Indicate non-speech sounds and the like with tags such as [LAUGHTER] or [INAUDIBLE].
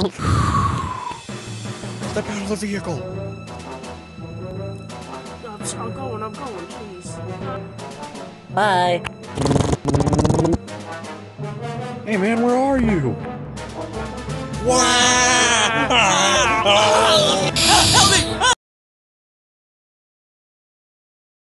[SIGHS] Step out of the vehicle. I'm, going, I'm going, please. Bye. Hey man, where are you? Wow!